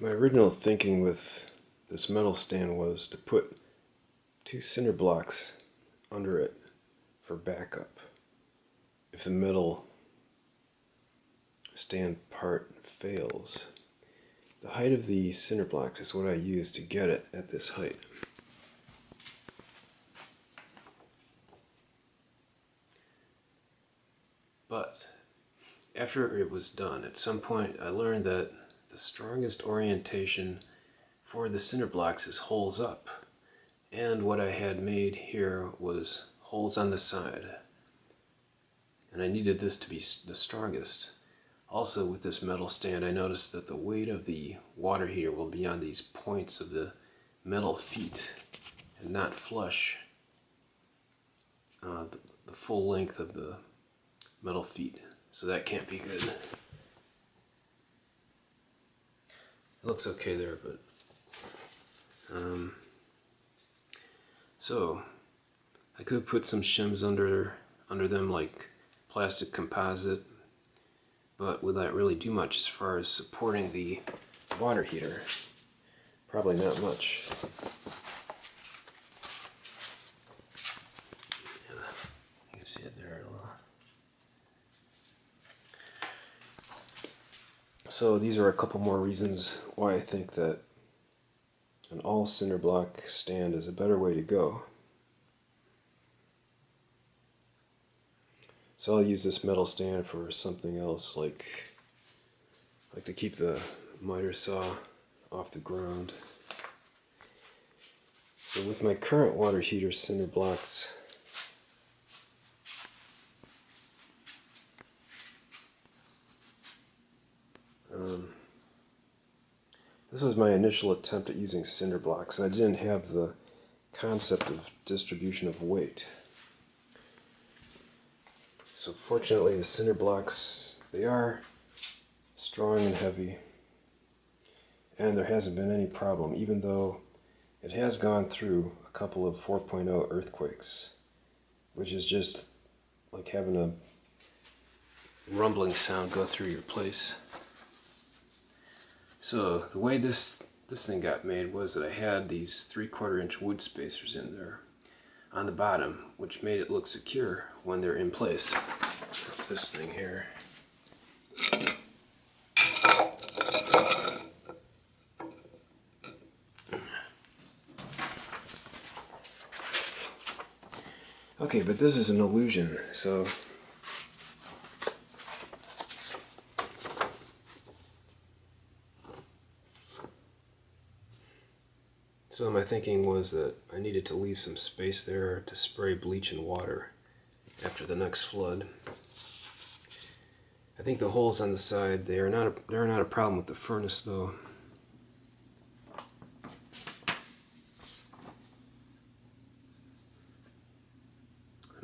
my original thinking with this metal stand was to put two cinder blocks under it for backup. If the metal stand part fails, the height of the cinder blocks is what I use to get it at this height. But after it was done, at some point I learned that the strongest orientation for the cinder blocks is holes up. And what I had made here was holes on the side. And I needed this to be the strongest. Also with this metal stand, I noticed that the weight of the water heater will be on these points of the metal feet and not flush uh, the, the full length of the metal feet. So that can't be good. It looks okay there, but um, so I could put some shims under under them like plastic composite, but would that really do much as far as supporting the water heater? Probably not much. Yeah, you can see it there a little. So these are a couple more reasons why I think that an all cinder block stand is a better way to go. So I'll use this metal stand for something else like like to keep the miter saw off the ground. So with my current water heater cinder blocks um, this was my initial attempt at using cinder blocks. I didn't have the concept of distribution of weight. So fortunately the cinder blocks, they are strong and heavy. And there hasn't been any problem, even though it has gone through a couple of 4.0 earthquakes, which is just like having a rumbling sound go through your place. So the way this this thing got made was that I had these three quarter inch wood spacers in there on the bottom, which made it look secure when they're in place. That's this thing here. Okay, but this is an illusion, so So my thinking was that I needed to leave some space there to spray bleach and water after the next flood. I think the holes on the side, they are not a, they are not a problem with the furnace though.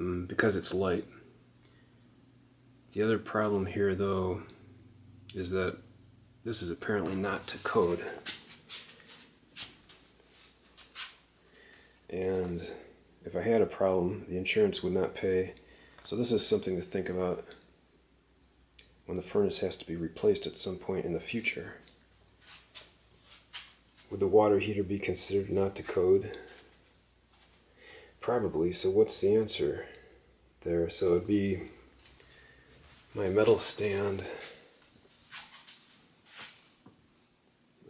Mm, because it's light. The other problem here though is that this is apparently not to code. And if I had a problem, the insurance would not pay. So this is something to think about when the furnace has to be replaced at some point in the future. Would the water heater be considered not to code? Probably, so what's the answer there? So it'd be my metal stand.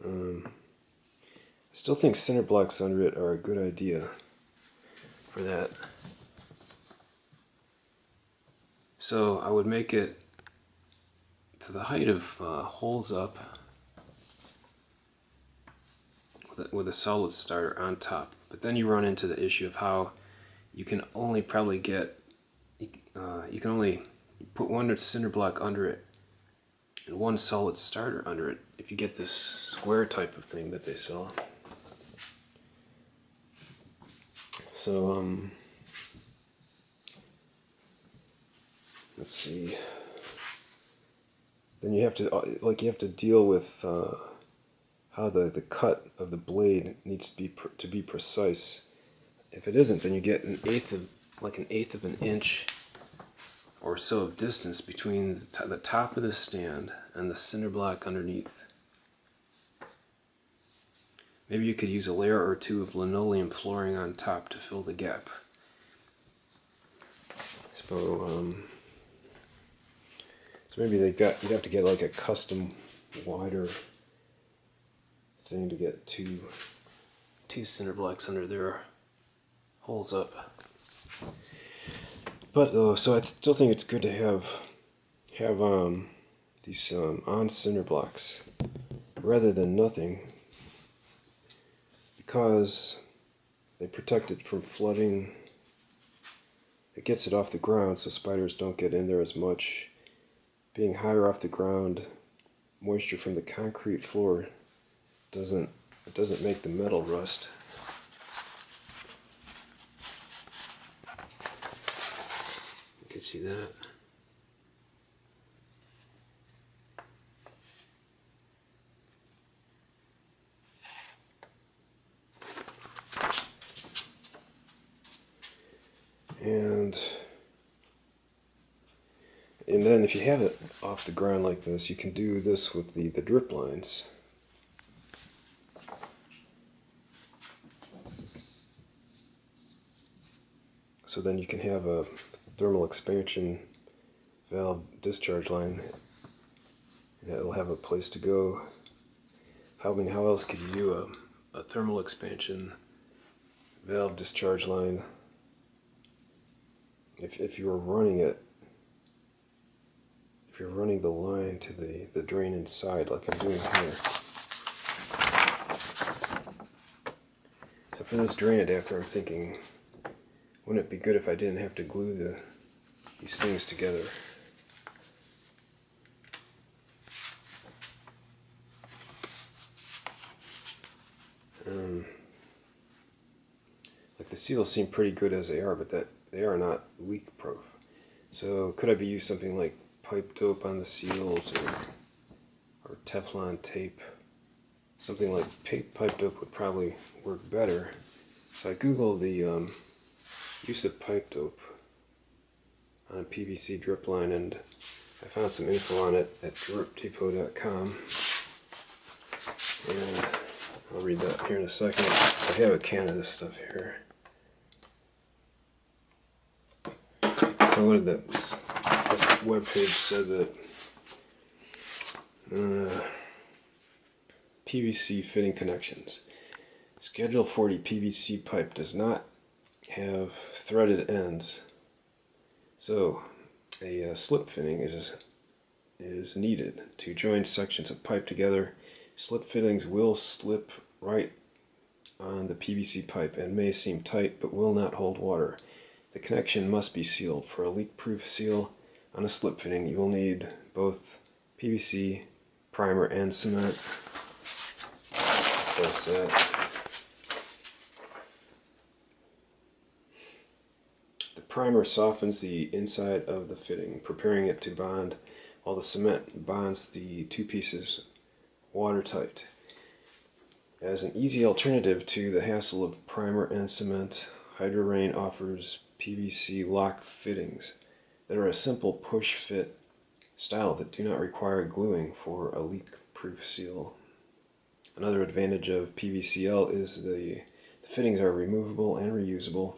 Um, Still think cinder blocks under it are a good idea for that. So I would make it to the height of uh, holes up with a, with a solid starter on top. But then you run into the issue of how you can only probably get, uh, you can only put one cinder block under it and one solid starter under it if you get this square type of thing that they sell. So, um, let's see. Then you have to, uh, like, you have to deal with uh, how the, the cut of the blade needs to be to be precise. If it isn't, then you get an eighth of, like an eighth of an inch or so of distance between the, the top of the stand and the cinder block underneath. Maybe you could use a layer or two of linoleum flooring on top to fill the gap. So, um, so maybe they got you'd have to get like a custom wider thing to get two two cinder blocks under their holes up. But uh, so I still think it's good to have have um, these um, on cinder blocks rather than nothing because they protect it from flooding. It gets it off the ground so spiders don't get in there as much. Being higher off the ground, moisture from the concrete floor doesn't it doesn't make the metal rust. You can see that. And and then if you have it off the ground like this, you can do this with the, the drip lines. So then you can have a thermal expansion valve discharge line. And it'll have a place to go. How, I mean, how else could you do a, a thermal expansion valve discharge line if, if you were running it you're running the line to the, the drain inside like I'm doing here. So for this drain adapter I'm thinking wouldn't it be good if I didn't have to glue the these things together? Um, like the seals seem pretty good as they are, but that they are not leak proof. So could I be use something like pipe dope on the seals or or Teflon tape? Something like pipe dope would probably work better. So I googled the um, use of pipe dope on a PVC drip line and I found some info on it at dripdepot.com and I'll read that here in a second. I have a can of this stuff here. So what did that this, web page said that uh, PVC fitting connections. Schedule 40 PVC pipe does not have threaded ends. So a uh, slip fitting is is needed to join sections of pipe together. Slip fittings will slip right on the PVC pipe and may seem tight but will not hold water. The connection must be sealed. For a leak-proof seal on a slip fitting, you will need both PVC, primer, and cement. The primer softens the inside of the fitting, preparing it to bond, while the cement bonds the two pieces watertight. As an easy alternative to the hassle of primer and cement, HydroRain offers PVC lock fittings that are a simple push fit style that do not require gluing for a leak-proof seal. Another advantage of PVCL is the, the fittings are removable and reusable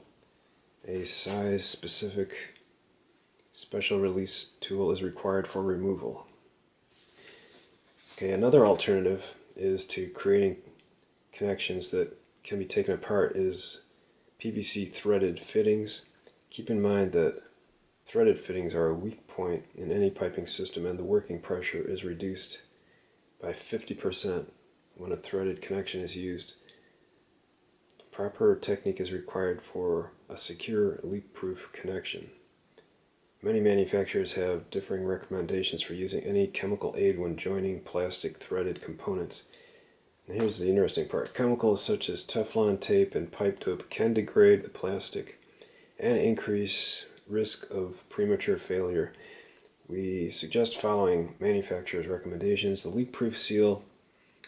a size specific special release tool is required for removal. Okay, another alternative is to creating connections that can be taken apart is PVC threaded fittings. Keep in mind that threaded fittings are a weak point in any piping system and the working pressure is reduced by 50% when a threaded connection is used. Proper technique is required for a secure leak-proof connection. Many manufacturers have differing recommendations for using any chemical aid when joining plastic threaded components. And here's the interesting part. Chemicals such as Teflon tape and pipe dope can degrade the plastic and increase risk of premature failure. We suggest following manufacturer's recommendations. The leak-proof seal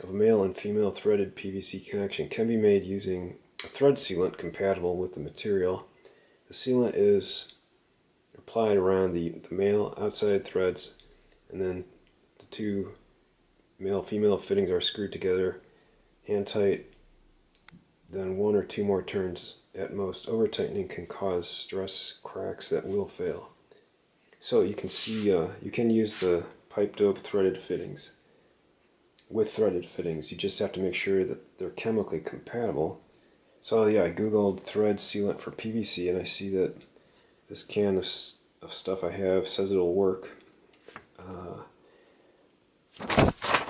of a male and female threaded PVC connection can be made using a thread sealant compatible with the material. The sealant is applied around the, the male outside threads and then the two male female fittings are screwed together hand tight then one or two more turns at most. Over tightening can cause stress cracks that will fail. So you can see uh, you can use the pipe dope threaded fittings. With threaded fittings, you just have to make sure that they're chemically compatible. So yeah, I googled thread sealant for PVC and I see that this can of, of stuff I have says it'll work. Uh,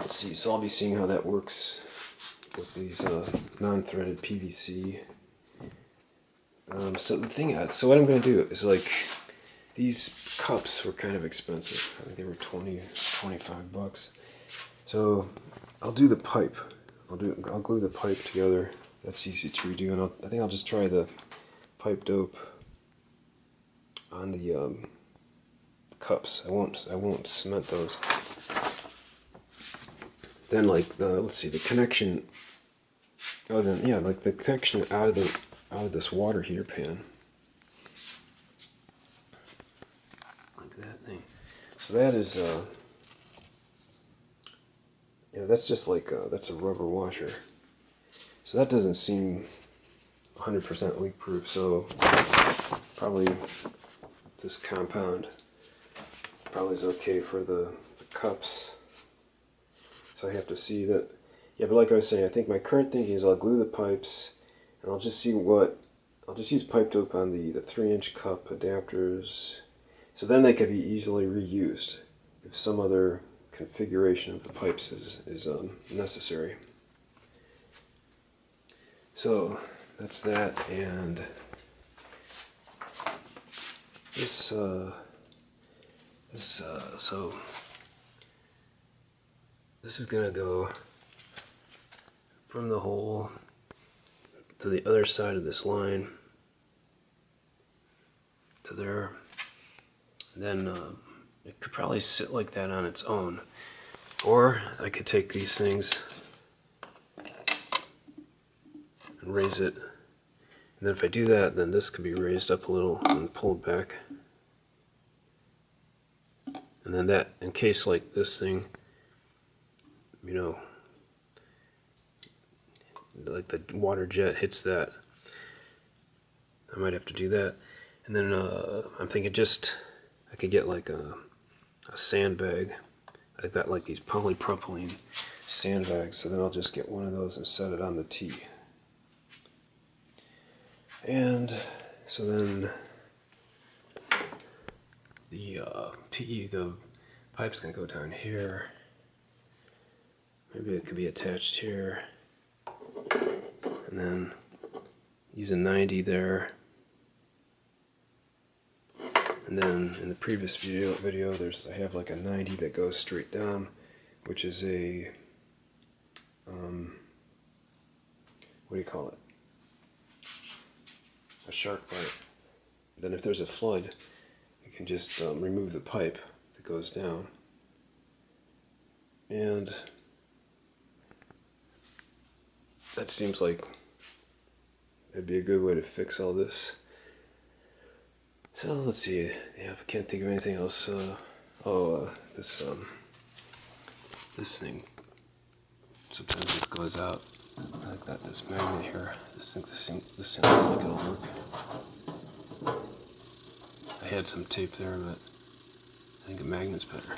let's see, so I'll be seeing how that works with these uh, non-threaded PVC. Um, so the thing, uh, so what I'm going to do is like, these cups were kind of expensive. I think they were 20, 25 bucks. So I'll do the pipe. I'll do. I'll glue the pipe together. That's easy to redo, and I'll, I think I'll just try the pipe dope on the um, cups. I won't. I won't cement those. Then like the let's see the connection. Oh, then yeah, like the connection out of the out of this water heater pan. Like that thing. So that is. Uh, yeah, that's just like uh, that's a rubber washer. So that doesn't seem 100% leak proof. So probably this compound probably is okay for the, the, cups. So I have to see that. Yeah, but like I was saying, I think my current thinking is I'll glue the pipes and I'll just see what I'll just use pipe dope on the the three inch cup adapters. So then they could be easily reused if some other configuration of the pipes is, is um, necessary. So that's that and this uh, this uh, so this is gonna go from the hole to the other side of this line to there then uh, it could probably sit like that on its own. Or I could take these things and raise it. And then if I do that, then this could be raised up a little and pulled back. And then that, in case like this thing, you know, like the water jet hits that, I might have to do that. And then uh, I'm thinking just, I could get like a a sandbag. I've got like these polypropylene sandbags, so then I'll just get one of those and set it on the tee. And so then the uh, the pipe's gonna go down here. Maybe it could be attached here. And then use a 90 there. And then in the previous video, video there's I have like a 90 that goes straight down, which is a, um, what do you call it? A SharkBite. Then if there's a flood, you can just um, remove the pipe that goes down. And that seems like it'd be a good way to fix all this. So let's see. Yeah, I can't think of anything else. Uh, oh, uh, this um, this thing. Sometimes this goes out. I got this magnet here. This thing, this thing, this thing looks like it'll work. I had some tape there, but I think a magnet's better.